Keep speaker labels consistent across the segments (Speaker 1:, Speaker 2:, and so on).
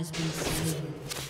Speaker 1: Has been slain.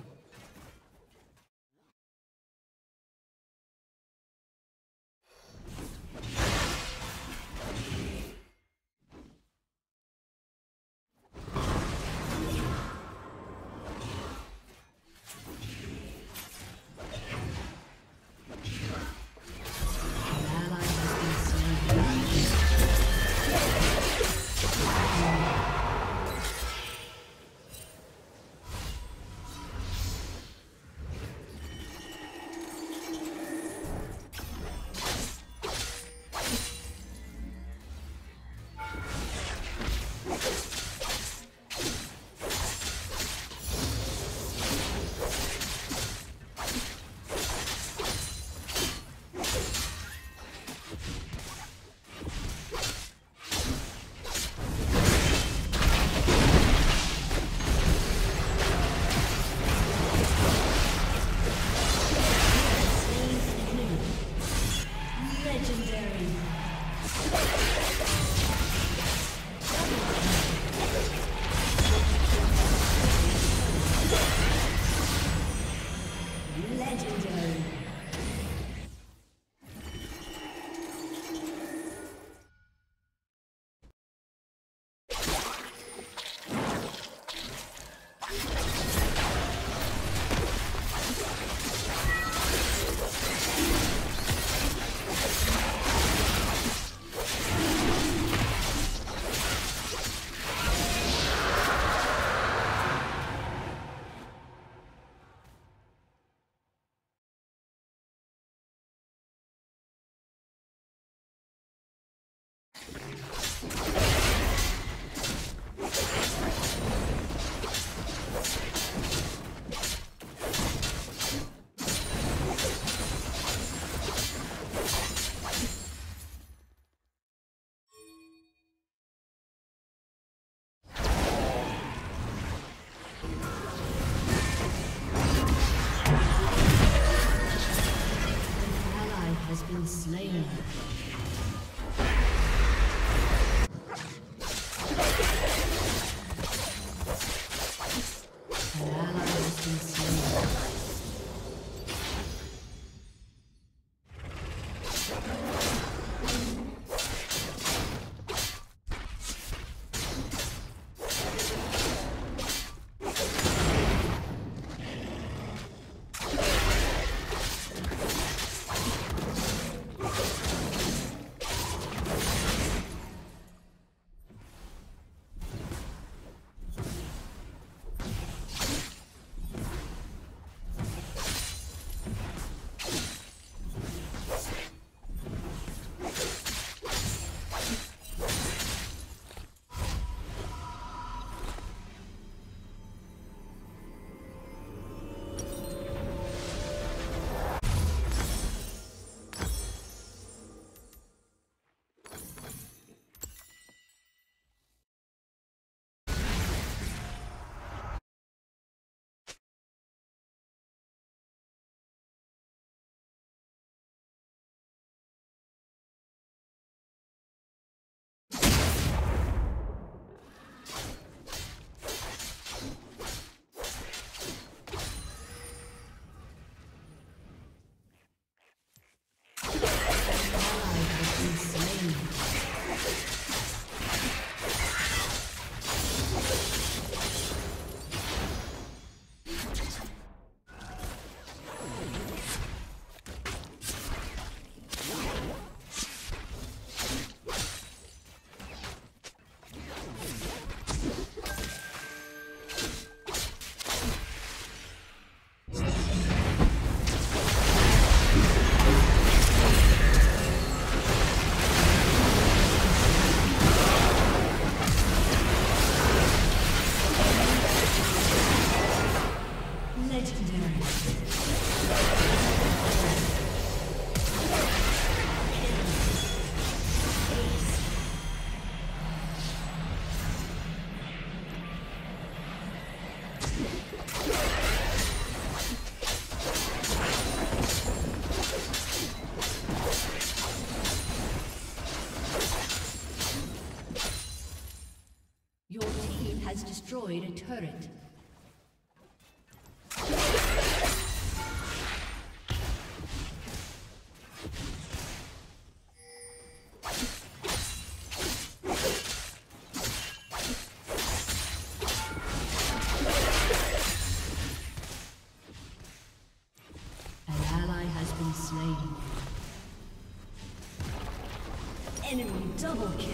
Speaker 1: Enemy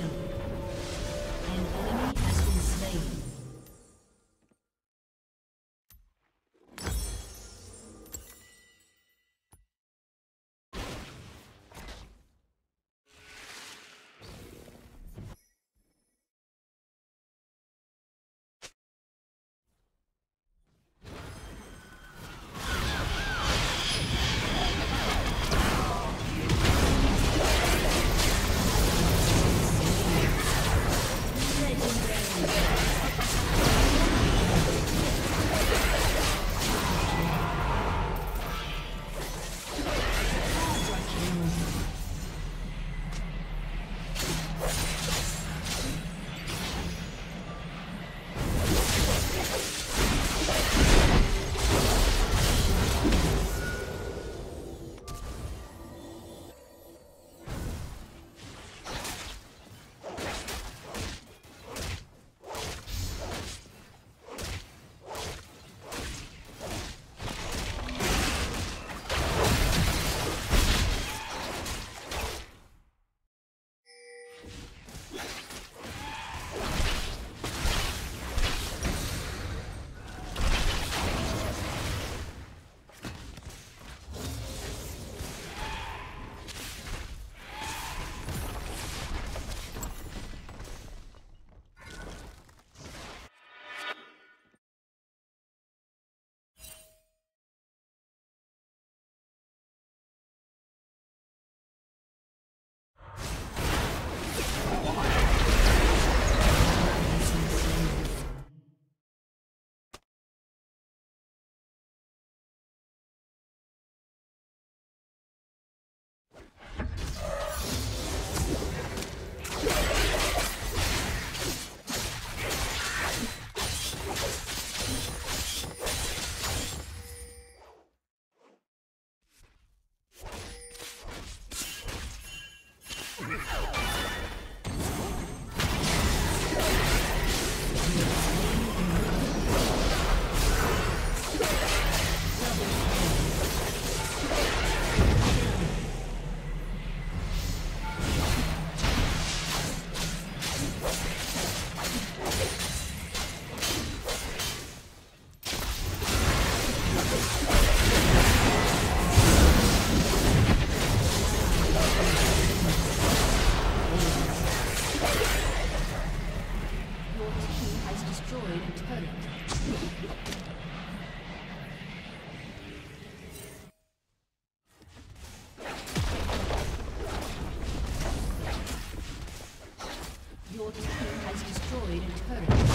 Speaker 1: Destroyed a turret.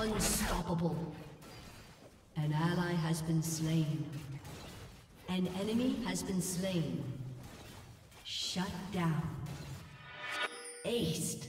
Speaker 1: Unstoppable. An ally has been slain. An enemy has been slain. Shut down. Aced.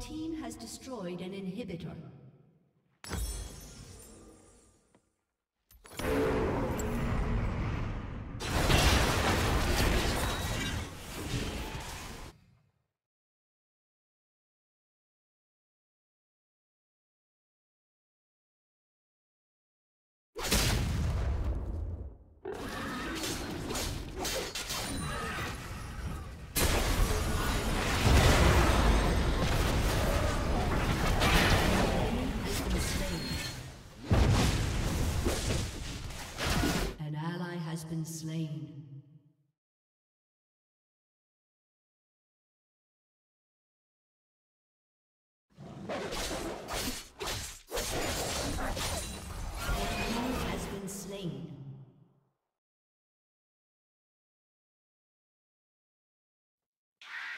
Speaker 1: Team has destroyed an inhibitor.